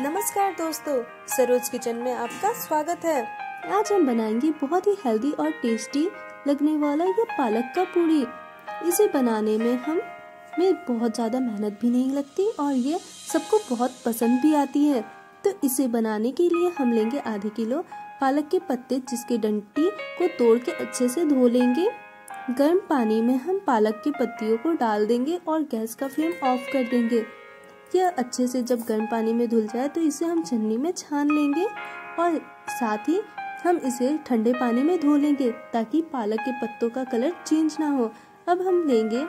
नमस्कार दोस्तों, सरोज किचन में आपका स्वागत है। आज हम बनाएँगे बहुत ही हेल्दी और टेस्टी लगने वाला ये पालक का पूड़ी इसे बनाने में हम, में बहुत ज़्यादा मेहनत भी नहीं लगती और ये सबको बहुत पसंद भी आती है। तो इसे बनाने के लिए हम लेंगे आधे किलो पालक के पत्ते, जिसके डंटी को तोड़ के अच्छे से धो लेंगे। गर्म पानी में हम पालक के पत्तियों को डाल देंगे और गैस का फ्लेम ऑफ़ कर देंगे। यह अच्छे से जब गर्म पानी में धुल जाए तो इसे हम छन्नी में छान लेंगे और साथ ही हम इसे ठंडे पानी में धो लेंगे ताकि पालक के पत्तों का कलर चेंज ना हो। अब हम लेंगे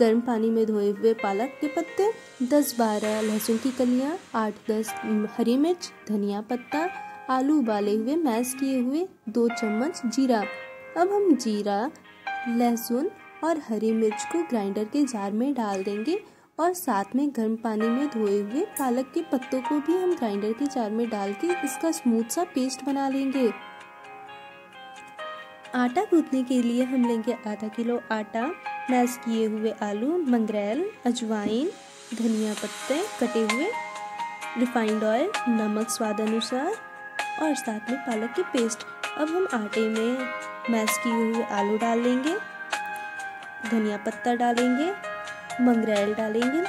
गर्म पानी में धोए हुए पालक के पत्ते। 10-12 लहसुन की कलियाँ 8-10 हरी मिर्च, धनिया पत्ता, आलू उबाले हुए मैश किए हुए दो चम्मच जीरा। अब हम जीरा, लहसुन और हरी मिर्च को ग्राइंडर के जार में डाल देंगे और साथ में गर्म पानी में धोए हुए पालक के पत्तों को भी हम ग्राइंडर के जार में डाल के इसका स्मूथ सा पेस्ट बना लेंगे। आटा गूंथने के लिए हम लेंगे आधा किलो आटा मैश किए हुए आलू, मंगरेल, अजवाइन, धनिया पत्ते कटे हुए रिफाइंड ऑयल नमक स्वाद अनुसार, और साथ में पालक की पेस्ट अब हम आटे में मैश किए हुए आलू डाल लेंगे, धनिया पत्ता डालेंगे मंगरेल डालेंगे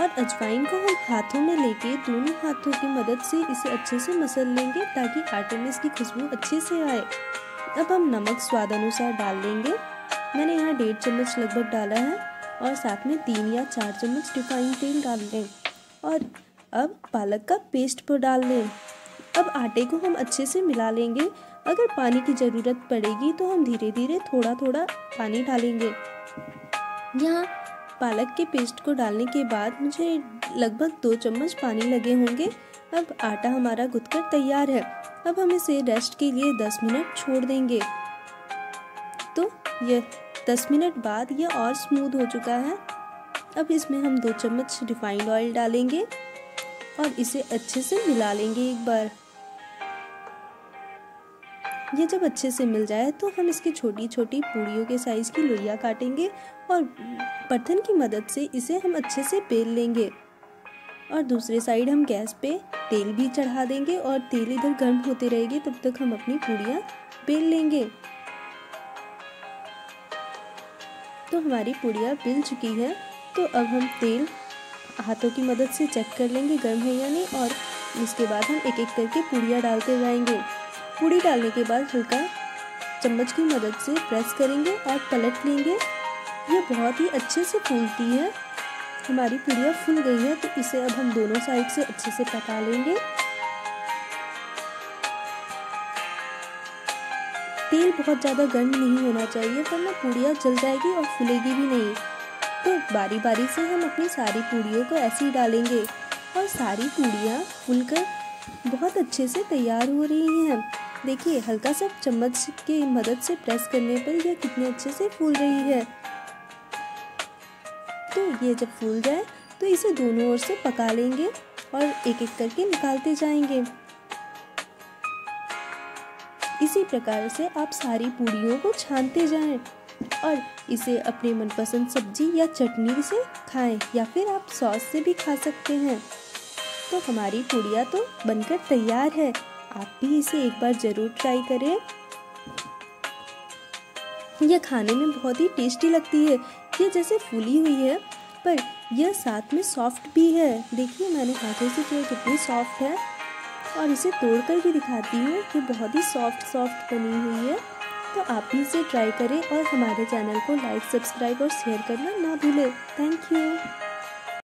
और अजवाइन को हम हाथों में लेके दोनों हाथों की मदद से इसे अच्छे से मसल लेंगे ताकि आटे में इसकी खुशबू अच्छे से आए। अब हम नमक स्वाद अनुसार डाल लेंगे। मैंने यहाँ डेढ़ चम्मच लगभग डाला है और साथ में तीन या चार चम्मच रिफाइंड तेल डाल लें और अब पालक का पेस्ट पर डाल लें। अब आटे को हम अच्छे से मिला लेंगे। अगर पानी की ज़रूरत पड़ेगी तो हम धीरे धीरे थोड़ा थोड़ा पानी डालेंगे। यहाँ पालक के पेस्ट को डालने के बाद मुझे लगभग दो चम्मच पानी लगे होंगे। अब आटा हमारा गुदकर तैयार है। अब हम इसे रेस्ट के लिए 10 मिनट छोड़ देंगे। तो यह 10 मिनट बाद यह और स्मूथ हो चुका है। अब इसमें हम दो चम्मच रिफाइंड ऑयल डालेंगे और इसे अच्छे से मिला लेंगे एक बार। ये जब अच्छे से मिल जाए तो हम इसकी छोटी छोटी पूड़ियों के साइज़ की लोइयाँ काटेंगे और पत्थन की मदद से इसे हम अच्छे से बेल लेंगे। और दूसरे साइड हम गैस पे तेल भी चढ़ा देंगे और तेल इधर गर्म होते रहेगी तब तक हम अपनी पूड़ियाँ बेल लेंगे। तो हमारी पूड़ियाँ बिल चुकी है तो अब हम तेल हाथों की मदद से चेक कर लेंगे गर्म है या नहीं और इसके बाद हम एक एक करके पूड़ियाँ डालते जाएँगे। पूड़ी डालने के बाद हल्का चम्मच की मदद से प्रेस करेंगे और पलट लेंगे। ये बहुत ही अच्छे से फूलती है। हमारी पूड़ियाँ फूल गई हैं तो इसे अब हम दोनों साइड से अच्छे से पका लेंगे। तेल बहुत ज़्यादा गर्म नहीं होना चाहिए, वरना पूड़ियाँ जल जाएगी और फूलेगी भी नहीं। तो बारी बारी से हम अपनी सारी पूड़ियों को ऐसे ही डालेंगे और सारी पूड़ियाँ फूलकर बहुत अच्छे से तैयार हो रही हैं। देखिए, हल्का सा चम्मच की मदद से प्रेस करने पर यह कितने अच्छे से फूल रही है। तो ये जब फूल जाए तो इसे दोनों ओर से पका लेंगे और एक एक करके निकालते जाएँगे। इसी प्रकार से आप सारी पूड़ियों को छानते जाएँ और इसे अपने मनपसंद सब्ज़ी या चटनी से खाएँ या फिर आप सॉस से भी खा सकते हैं। तो हमारी पूड़िया तो बनकर तैयार है। आप भी इसे एक बार ज़रूर ट्राई करें। यह खाने में बहुत ही टेस्टी लगती है। ये जैसे फूली हुई है, पर यह साथ में सॉफ्ट भी है। देखिए, मैंने हाथों से किया कितनी सॉफ्ट है। और इसे तोड़ कर भी दिखाती हूँ ये बहुत ही सॉफ्ट सॉफ्ट बनी हुई है। तो आप भी इसे ट्राई करें और हमारे चैनल को लाइक सब्सक्राइब और शेयर करना ना भूलें। Thank you